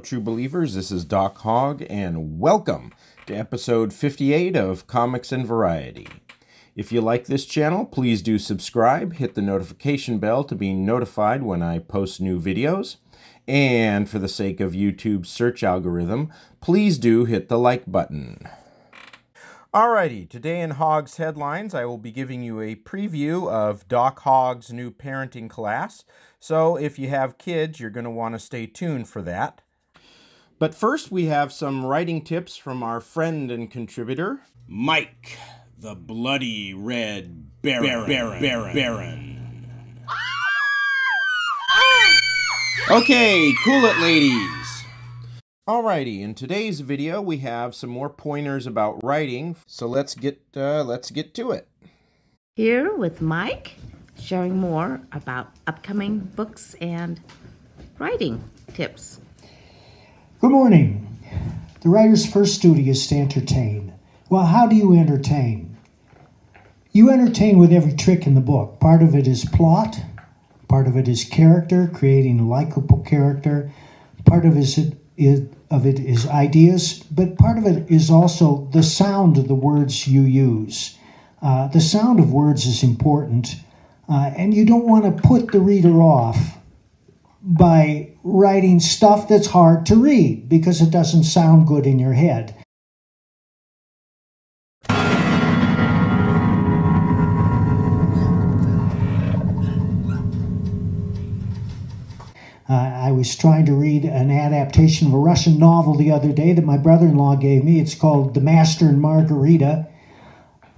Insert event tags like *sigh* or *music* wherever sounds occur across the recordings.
true believers. This is Doc Hog, and welcome to episode 58 of Comics and Variety. If you like this channel, please do subscribe, hit the notification bell to be notified when I post new videos. And for the sake of YouTube's search algorithm, please do hit the like button. Alrighty, today in Hog's Headlines, I will be giving you a preview of Doc Hog's new parenting class. So if you have kids, you're going to want to stay tuned for that. But first, we have some writing tips from our friend and contributor, Mike, the Bloody Red Baron. Baron. Baron. Baron. Okay, cool it, ladies. Alrighty, in today's video we have some more pointers about writing, so let's get uh, let's get to it. Here with Mike, sharing more about upcoming books and writing tips. Good morning. The writer's first duty is to entertain. Well, how do you entertain? You entertain with every trick in the book. Part of it is plot, part of it is character, creating a likable character, part of it is of it is ideas, but part of it is also the sound of the words you use. Uh, the sound of words is important, uh, and you don't want to put the reader off by writing stuff that's hard to read because it doesn't sound good in your head. Uh, I was trying to read an adaptation of a Russian novel the other day that my brother in law gave me. It's called The Master and Margarita.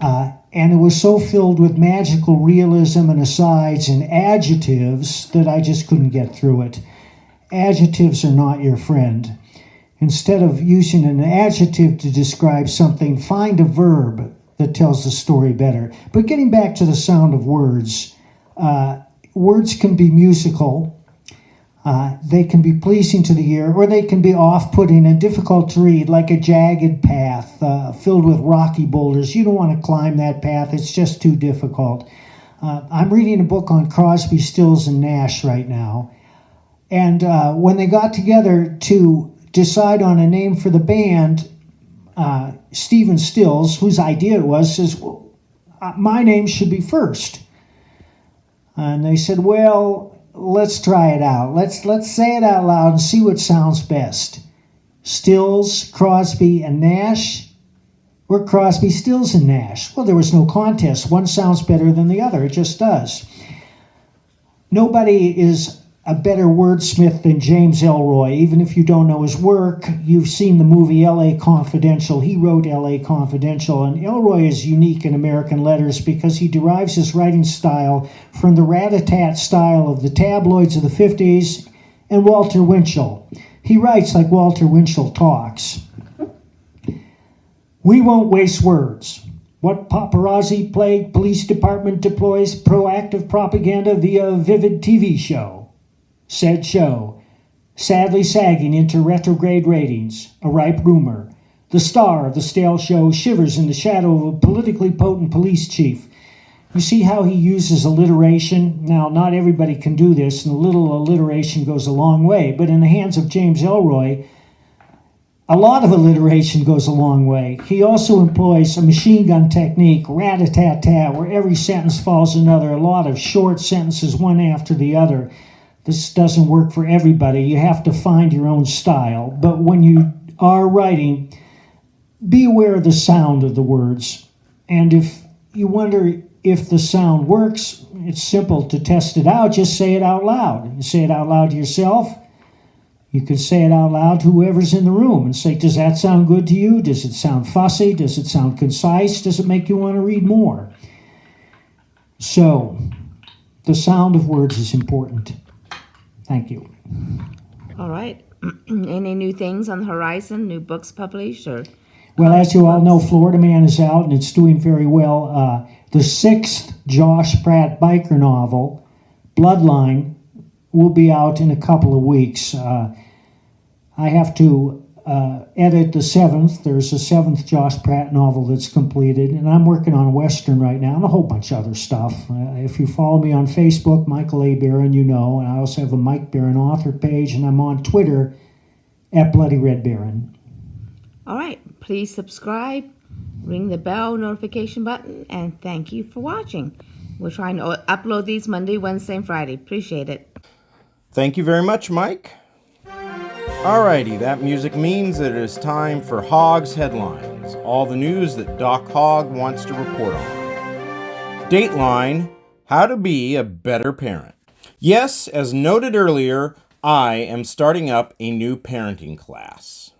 Uh, and it was so filled with magical realism and asides and adjectives that I just couldn't get through it. Adjectives are not your friend. Instead of using an adjective to describe something, find a verb that tells the story better. But getting back to the sound of words, uh, words can be musical uh, they can be pleasing to the ear, or they can be off putting and difficult to read, like a jagged path uh, filled with rocky boulders. You don't want to climb that path, it's just too difficult. Uh, I'm reading a book on Crosby, Stills, and Nash right now. And uh, when they got together to decide on a name for the band, uh, Stephen Stills, whose idea it was, says, well, uh, My name should be first. And they said, Well, let's try it out. Let's let's say it out loud and see what sounds best. Stills, Crosby, and Nash. We're Crosby, Stills, and Nash. Well, there was no contest. One sounds better than the other. It just does. Nobody is a better wordsmith than James Ellroy. Even if you don't know his work, you've seen the movie L.A. Confidential. He wrote L.A. Confidential, and Ellroy is unique in American letters because he derives his writing style from the rat-a-tat style of the tabloids of the 50s and Walter Winchell. He writes like Walter Winchell talks. We won't waste words. What paparazzi plague police department deploys proactive propaganda via a vivid TV show? Said show, sadly sagging into retrograde ratings, a ripe rumor. The star of the stale show shivers in the shadow of a politically potent police chief. You see how he uses alliteration? Now, not everybody can do this, and a little alliteration goes a long way, but in the hands of James Ellroy, a lot of alliteration goes a long way. He also employs a machine gun technique, rat a tat tat, where every sentence follows another, a lot of short sentences, one after the other. This doesn't work for everybody. You have to find your own style. But when you are writing, be aware of the sound of the words. And if you wonder if the sound works, it's simple to test it out. Just say it out loud. You say it out loud to yourself. You can say it out loud to whoever's in the room and say, Does that sound good to you? Does it sound fussy? Does it sound concise? Does it make you want to read more? So, the sound of words is important. Thank you. All right. *clears throat* Any new things on the horizon? New books published or? Well, as you all know, Florida Man is out and it's doing very well. Uh, the sixth Josh Pratt biker novel, Bloodline, will be out in a couple of weeks. Uh, I have to uh, edit the seventh. There's a seventh Josh Pratt novel that's completed, and I'm working on a Western right now and a whole bunch of other stuff. Uh, if you follow me on Facebook, Michael A. Baron, you know, and I also have a Mike Baron author page, and I'm on Twitter at Bloody Red Baron. All right, please subscribe, ring the bell notification button, and thank you for watching. We're trying to upload these Monday, Wednesday, and Friday. Appreciate it. Thank you very much, Mike. Alrighty, that music means that it is time for Hog's Headlines, all the news that Doc Hog wants to report on. Dateline How to Be a Better Parent. Yes, as noted earlier, I am starting up a new parenting class.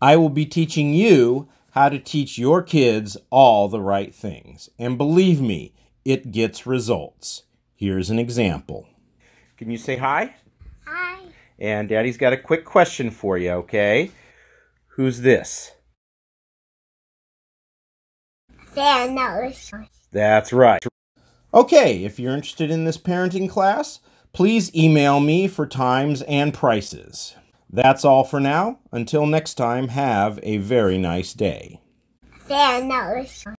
I will be teaching you how to teach your kids all the right things. And believe me, it gets results. Here's an example. Can you say? Hi. And Daddy's got a quick question for you, okay? Who's this? Thanos. That's right. Okay, if you're interested in this parenting class, please email me for times and prices. That's all for now. Until next time, have a very nice day. Thanos.